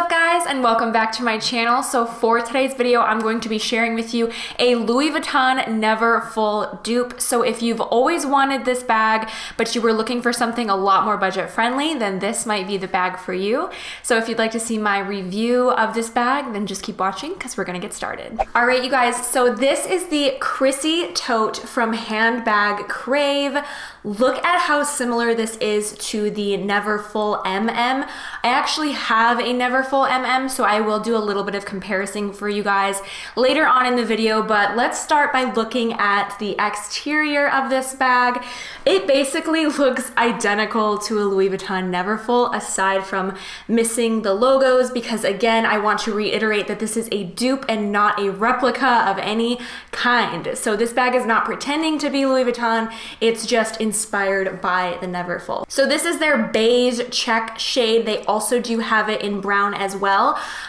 up guys and welcome back to my channel. So for today's video, I'm going to be sharing with you a Louis Vuitton Neverfull dupe. So if you've always wanted this bag, but you were looking for something a lot more budget friendly, then this might be the bag for you. So if you'd like to see my review of this bag, then just keep watching because we're gonna get started. All right, you guys, so this is the Crissy tote from Handbag Crave. Look at how similar this is to the Neverfull MM. I actually have a Neverfull MM, so I will do a little bit of comparison for you guys later on in the video, but let's start by looking at the exterior of this bag. It basically looks identical to a Louis Vuitton Neverfull, aside from missing the logos, because again, I want to reiterate that this is a dupe and not a replica of any kind. So this bag is not pretending to be Louis Vuitton, it's just inspired by the Neverfull. So this is their beige check shade. They also do have it in brown as well.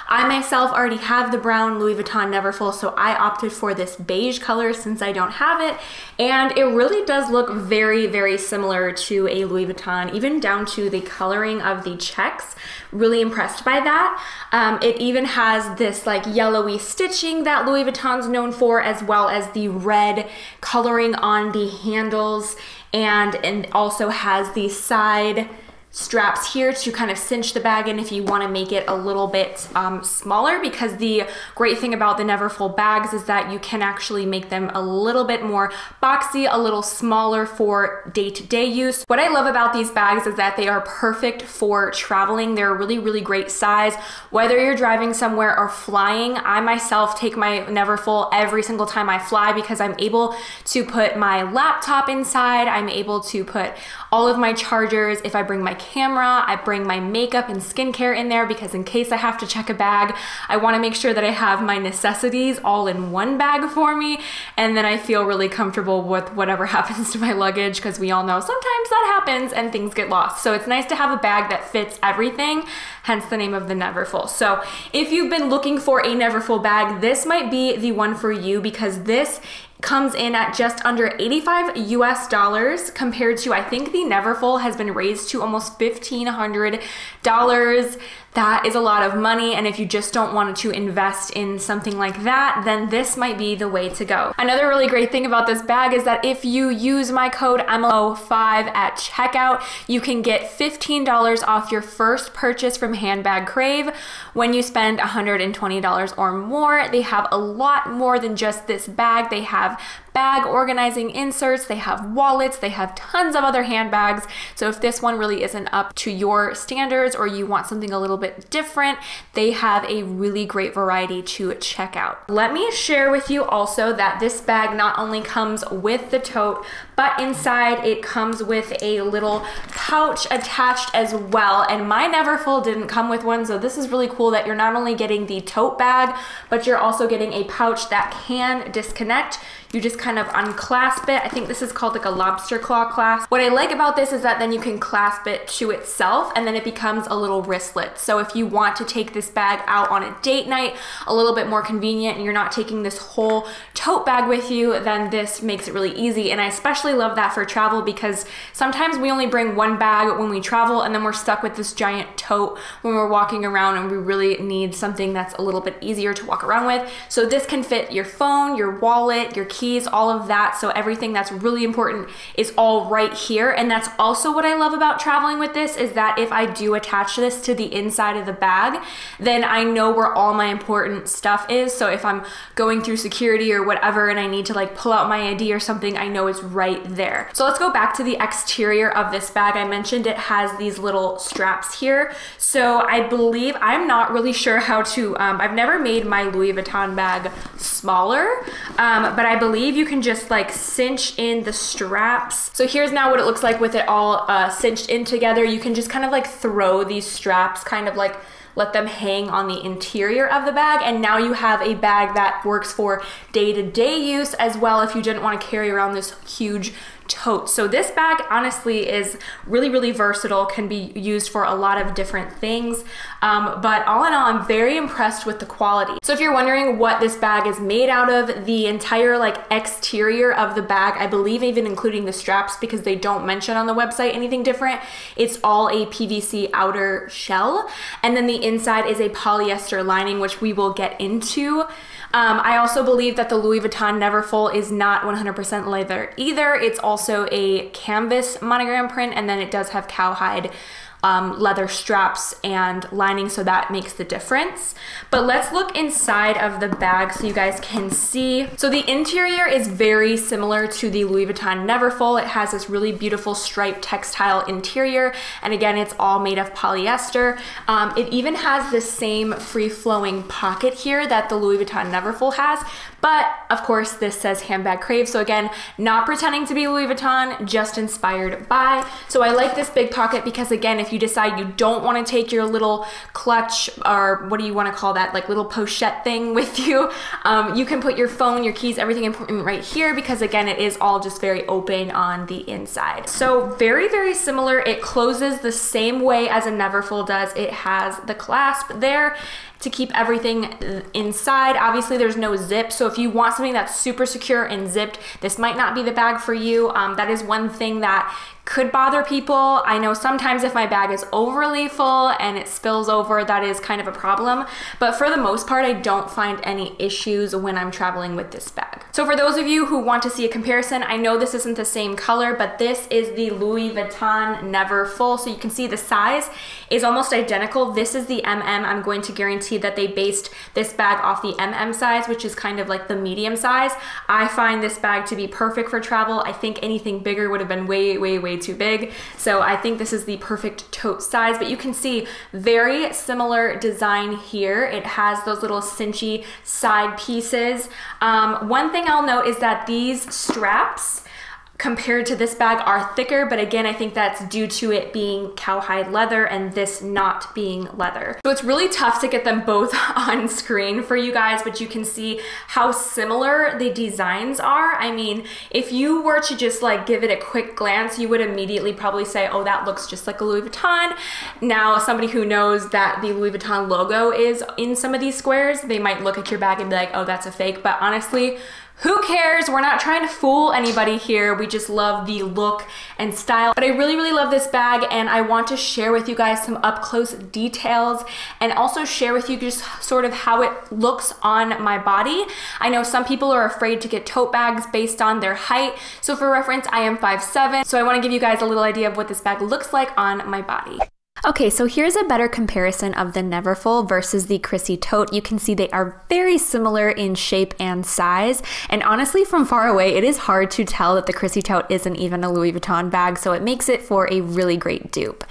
I myself already have the brown Louis Vuitton Neverfull, so I opted for this beige color since I don't have it. And it really does look very, very similar to a Louis Vuitton, even down to the coloring of the checks. Really impressed by that. Um, it even has this like yellowy stitching that Louis Vuitton's known for, as well as the red coloring on the handles and, and also has the side straps here to kind of cinch the bag in if you want to make it a little bit um, smaller because the great thing about the Neverfull bags is that you can actually make them a little bit more boxy, a little smaller for day-to-day -day use. What I love about these bags is that they are perfect for traveling. They're a really, really great size. Whether you're driving somewhere or flying, I myself take my Neverfull every single time I fly because I'm able to put my laptop inside. I'm able to put all of my chargers. If I bring my camera, I bring my makeup and skincare in there because in case I have to check a bag, I wanna make sure that I have my necessities all in one bag for me. And then I feel really comfortable with whatever happens to my luggage because we all know sometimes that happens and things get lost. So it's nice to have a bag that fits everything, hence the name of the Neverfull. So if you've been looking for a Neverfull bag, this might be the one for you because this comes in at just under 85 US dollars compared to I think the Neverfull has been raised to almost $1500 that is a lot of money. And if you just don't want to invest in something like that, then this might be the way to go. Another really great thing about this bag is that if you use my code EMILO5 at checkout, you can get $15 off your first purchase from Handbag Crave when you spend $120 or more. They have a lot more than just this bag. They have bag organizing inserts, they have wallets, they have tons of other handbags. So if this one really isn't up to your standards or you want something a little bit different, they have a really great variety to check out. Let me share with you also that this bag not only comes with the tote, but inside it comes with a little pouch attached as well. And my Neverfull didn't come with one, so this is really cool that you're not only getting the tote bag, but you're also getting a pouch that can disconnect you just kind of unclasp it. I think this is called like a lobster claw clasp. What I like about this is that then you can clasp it to itself and then it becomes a little wristlet. So if you want to take this bag out on a date night, a little bit more convenient and you're not taking this whole tote bag with you, then this makes it really easy. And I especially love that for travel because sometimes we only bring one bag when we travel and then we're stuck with this giant tote when we're walking around and we really need something that's a little bit easier to walk around with. So this can fit your phone, your wallet, your keys, all of that. So everything that's really important is all right here. And that's also what I love about traveling with this is that if I do attach this to the inside of the bag, then I know where all my important stuff is. So if I'm going through security or whatever and I need to like pull out my ID or something, I know it's right there. So let's go back to the exterior of this bag. I mentioned it has these little straps here. So I believe, I'm not really sure how to, um, I've never made my Louis Vuitton bag smaller, um, but I believe you can just like cinch in the straps. So here's now what it looks like with it all uh, cinched in together. You can just kind of like throw these straps kind of like let them hang on the interior of the bag. And now you have a bag that works for day to day use as well if you didn't want to carry around this huge tote. So this bag honestly is really, really versatile, can be used for a lot of different things. Um, but all in all, I'm very impressed with the quality. So if you're wondering what this bag is made out of, the entire like exterior of the bag, I believe even including the straps because they don't mention on the website anything different, it's all a PVC outer shell. And then the inside is a polyester lining, which we will get into. Um, I also believe that the Louis Vuitton Neverfull is not 100% leather either. It's also a canvas monogram print, and then it does have cowhide um, leather straps and lining, so that makes the difference. But let's look inside of the bag so you guys can see. So the interior is very similar to the Louis Vuitton Neverfull. It has this really beautiful striped textile interior, and again, it's all made of polyester. Um, it even has the same free-flowing pocket here that the Louis Vuitton Neverfull has, but of course, this says handbag crave. So again, not pretending to be Louis Vuitton, just inspired by. So I like this big pocket because again, if you decide you don't want to take your little clutch or what do you want to call that, like little pochette thing with you, um, you can put your phone, your keys, everything important right here because again, it is all just very open on the inside. So very, very similar. It closes the same way as a Neverfull does. It has the clasp there to keep everything inside. Obviously, there's no zip, so if you want something that's super secure and zipped, this might not be the bag for you. Um, that is one thing that could bother people. I know sometimes if my bag is overly full and it spills over, that is kind of a problem. But for the most part, I don't find any issues when I'm traveling with this bag. So for those of you who want to see a comparison, I know this isn't the same color, but this is the Louis Vuitton Never Full. So you can see the size is almost identical. This is the MM. I'm going to guarantee that they based this bag off the MM size, which is kind of like the medium size. I find this bag to be perfect for travel. I think anything bigger would have been way, way, way too big. So I think this is the perfect tote size, but you can see very similar design here. It has those little cinchy side pieces. Um, one thing I'll note is that these straps compared to this bag are thicker, but again, I think that's due to it being cowhide leather and this not being leather. So it's really tough to get them both on screen for you guys, but you can see how similar the designs are. I mean, if you were to just like give it a quick glance, you would immediately probably say, oh, that looks just like a Louis Vuitton. Now, somebody who knows that the Louis Vuitton logo is in some of these squares, they might look at your bag and be like, oh, that's a fake. But honestly, who cares? We're not trying to fool anybody here. We just love the look and style. But I really, really love this bag and I want to share with you guys some up close details and also share with you just sort of how it looks on my body. I know some people are afraid to get tote bags based on their height. So for reference, I am 5'7". So I wanna give you guys a little idea of what this bag looks like on my body. Okay, so here's a better comparison of the Neverfull versus the Crissy Tote. You can see they are very similar in shape and size. And honestly, from far away, it is hard to tell that the Crissy Tote isn't even a Louis Vuitton bag, so it makes it for a really great dupe.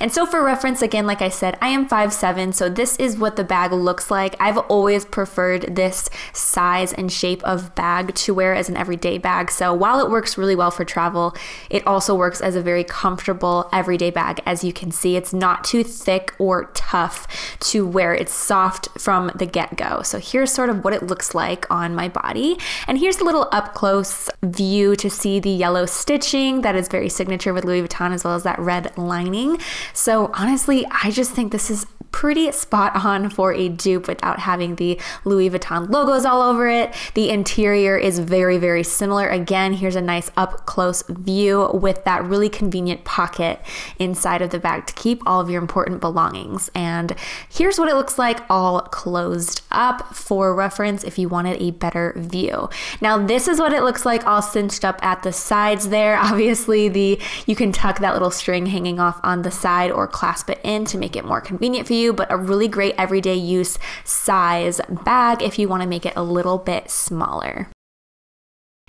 And so for reference, again, like I said, I am 5'7", so this is what the bag looks like. I've always preferred this size and shape of bag to wear as an everyday bag. So while it works really well for travel, it also works as a very comfortable everyday bag. As you can see, it's not too thick or tough to wear. It's soft from the get go. So here's sort of what it looks like on my body. And here's a little up close view to see the yellow stitching that is very signature with Louis Vuitton as well as that red lining. So honestly, I just think this is pretty spot on for a dupe without having the Louis Vuitton logos all over it. The interior is very, very similar. Again, here's a nice up close view with that really convenient pocket inside of the bag to keep all of your important belongings. And here's what it looks like all closed up for reference if you wanted a better view. Now, this is what it looks like all cinched up at the sides there. Obviously, the you can tuck that little string hanging off on the side or clasp it in to make it more convenient for you you, but a really great everyday use size bag if you want to make it a little bit smaller.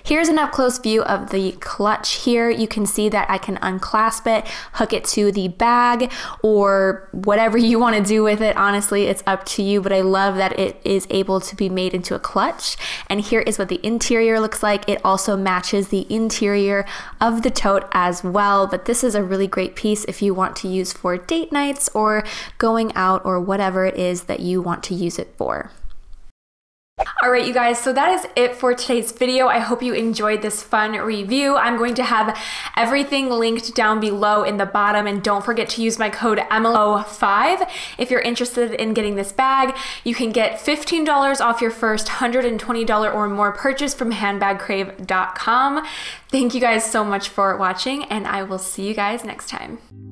Here's an up close view of the clutch here. You can see that I can unclasp it, hook it to the bag, or whatever you want to do with it. Honestly, it's up to you, but I love that it is able to be made into a clutch. And here is what the interior looks like. It also matches the interior of the tote as well, but this is a really great piece if you want to use for date nights or going out or whatever it is that you want to use it for. All right, you guys, so that is it for today's video. I hope you enjoyed this fun review. I'm going to have everything linked down below in the bottom, and don't forget to use my code EMILY05 if you're interested in getting this bag. You can get $15 off your first $120 or more purchase from handbagcrave.com. Thank you guys so much for watching, and I will see you guys next time.